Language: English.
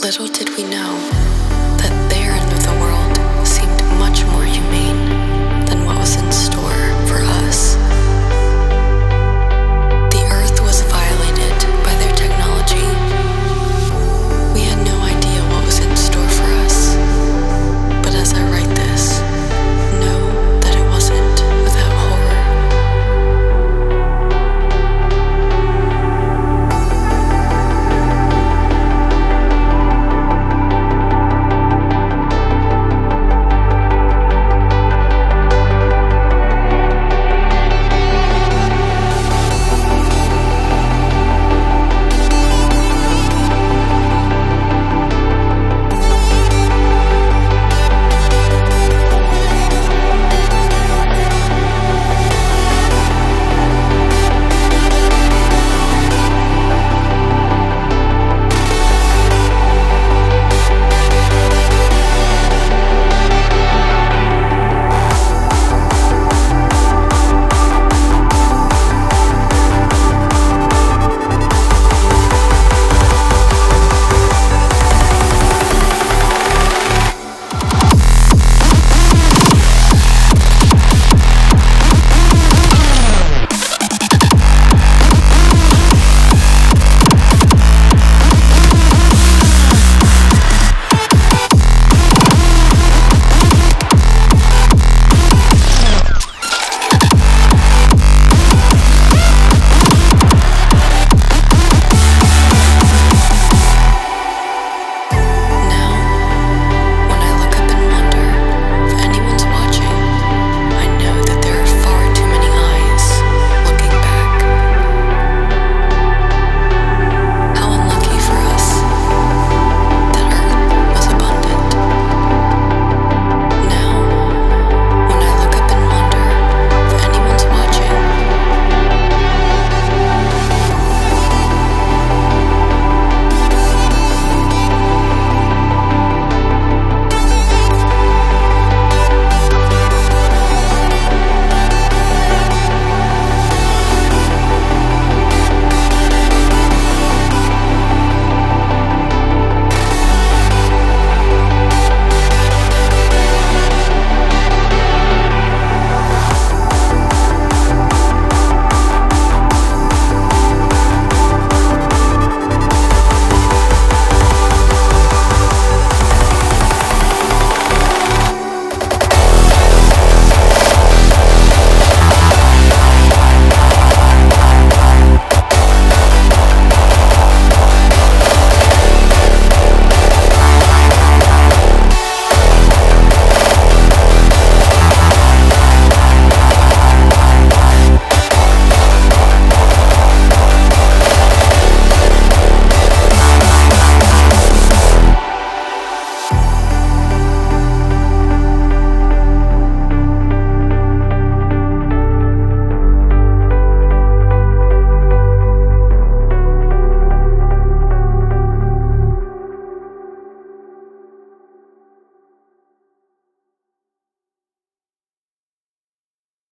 Little did we know.